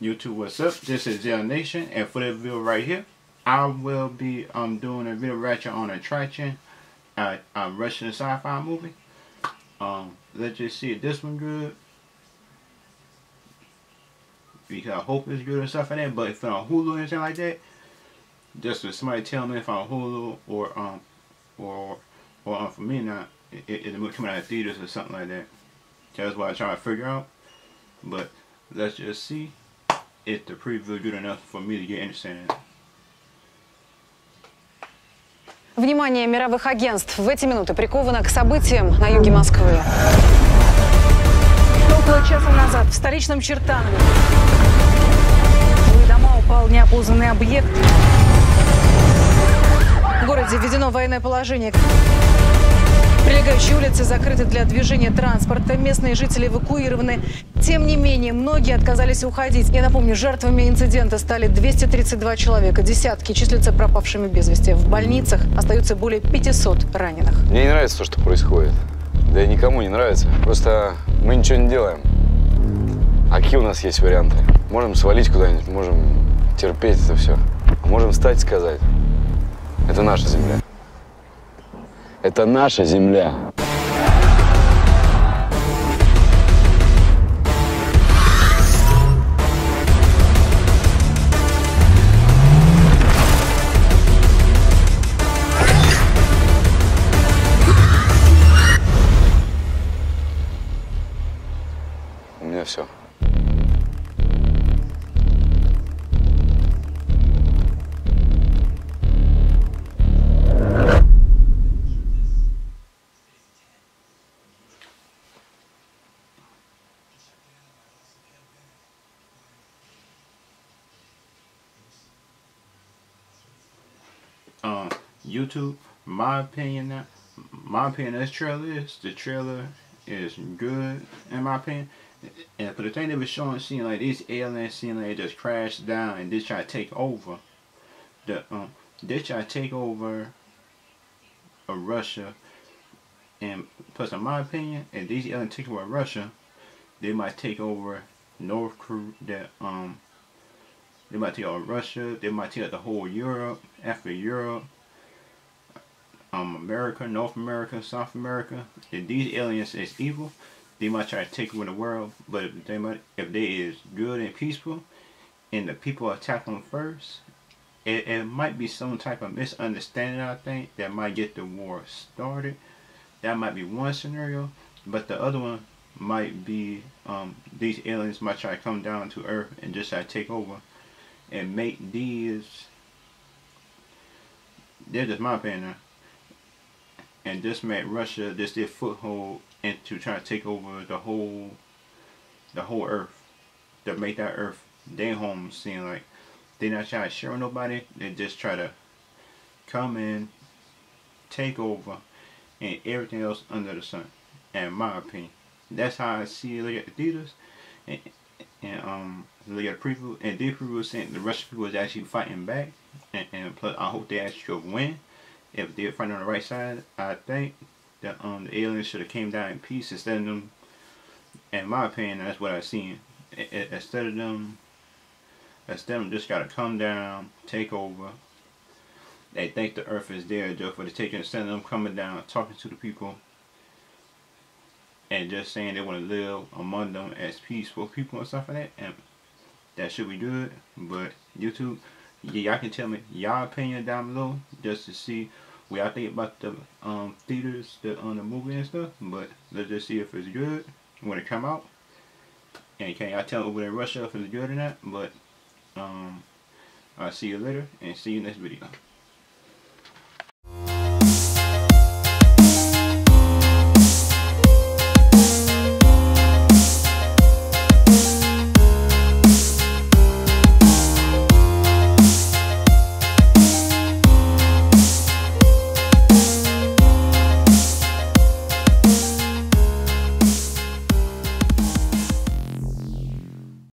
YouTube, what's up? This is Zilnation, and for this video right here, I will be um doing a video ratchet on Attraction, uh, a Russian sci-fi movie. Um, let's just see if this one good. Because I hope it's good or stuff like that. But if it's on Hulu or anything like that, just if somebody tell me if on Hulu or um or or um, for me not, it, it, it coming out of theaters or something like that. That's what I try to figure out. But let's just see if the preview good enough for me to get interested in. Внимание мировых агентств в эти минуты приковано к событиям на юге Москвы. Около часа назад в столичном Чертанове в дома упал неопознанный объект. В городе введено военное положение. Прилегающие улицы закрыты для движения транспорта. Местные жители эвакуированы. Тем не менее, многие отказались уходить. Я напомню, жертвами инцидента стали 232 человека. Десятки числятся пропавшими без вести. В больницах остаются более 500 раненых. Мне не нравится то, что происходит. Да и никому не нравится. Просто мы ничего не делаем. А какие у нас есть варианты? Можем свалить куда-нибудь, можем терпеть это все. А можем встать и сказать, это наша земля. Это наша земля. У меня все. YouTube, my opinion my opinion this trailer is, the trailer is good in my opinion. And for the thing they was showing, seeing like these aliens, seeing like just crashed down and they try to take over. The um, they try to take over of Russia. And plus, in my opinion, if these aliens take over Russia, they might take over North Korea. That um, they might take over Russia. They might take out the whole Europe, after Europe, um, America, North America, South America. If these aliens is evil, they might try to take over the world. But if they might, if they is good and peaceful, and the people attack them first, it, it might be some type of misunderstanding. I think that might get the war started. That might be one scenario, but the other one might be um, these aliens might try to come down to Earth and just try to take over and make these they're just my opinion and this make Russia just their foothold into trying to take over the whole the whole earth to make that earth their home seem like. They're not trying to share with nobody. They just try to come in take over and everything else under the sun in my opinion. That's how I see it. Look at the theaters and, and um look at the preview and the preview was saying the Russian people was actually fighting back. And, and plus I hope they actually win if they're fighting on the right side I think that um the aliens should have came down in peace instead of them. In my opinion that's what I've seen. Instead of them instead of them just gotta come down take over. They think the earth is there just for the taking instead of them coming down talking to the people and just saying they want to live among them as peaceful people and stuff like that and that should be good. But YouTube y'all can tell me y'all opinion down below just to see what y'all think about the um theaters the on um, the movie and stuff but let's just see if it's good when it come out. And can y'all tell over in Russia if it's good or not but um I'll see you later and see you next video